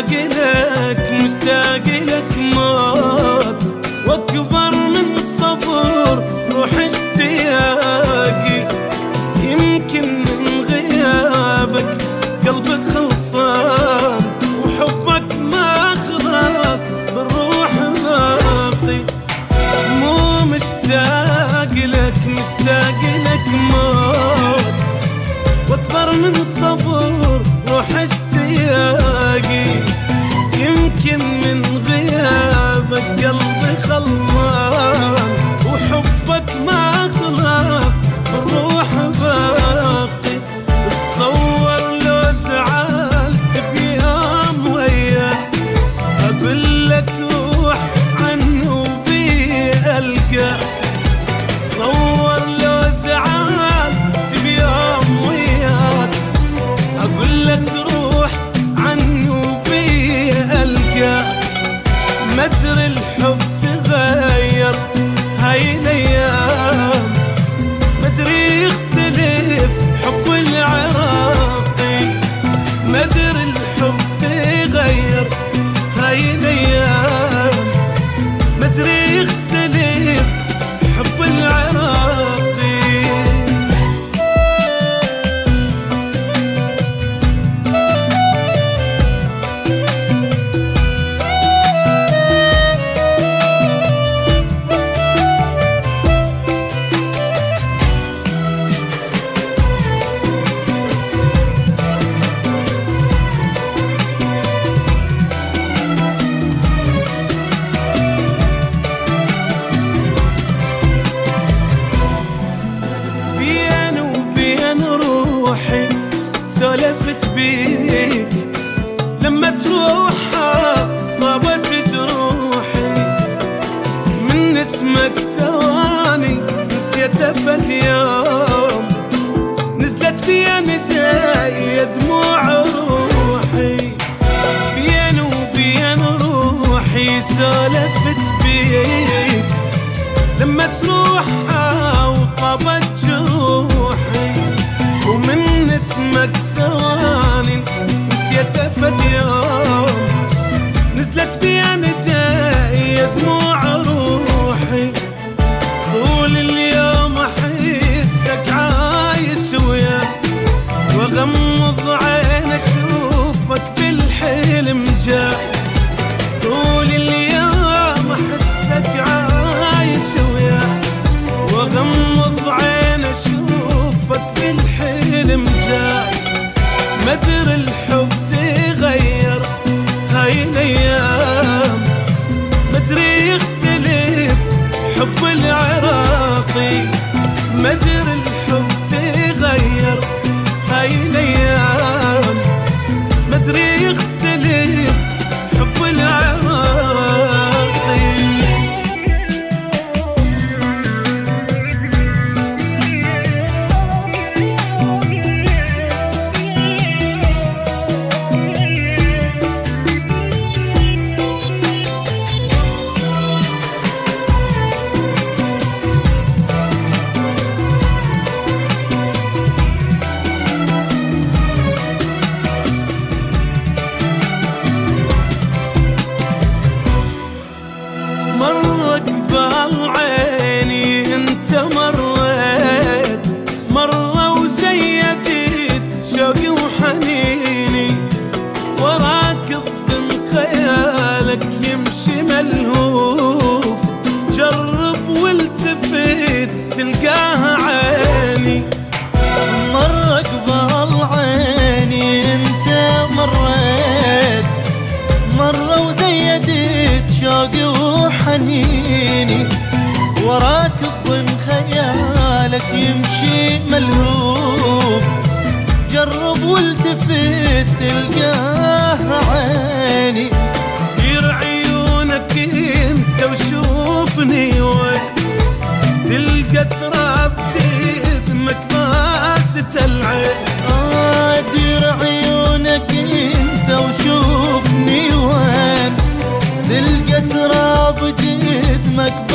مشتاق لك مشتاق التفت بيك. لما تروح طابت جروحي. من اسمك ثواني نسيت أفد يوم. نزلت فيا نداية دموع روحي. بين وبين روحي سولفت بيك. لما تروح وطابت اسمك ثواني نسيت أفد نزلت بي ندايا دموع روحي. طول اليوم أحسك عايش ويا. واغمض عيني ملهوف جرب والتفت تلقاها عيني. دير عيونك انت وشوفني وين. تلقى تراب جذمك ماسة العين. آه دير عيونك انت وشوفني وين. تلقى تراب جذمك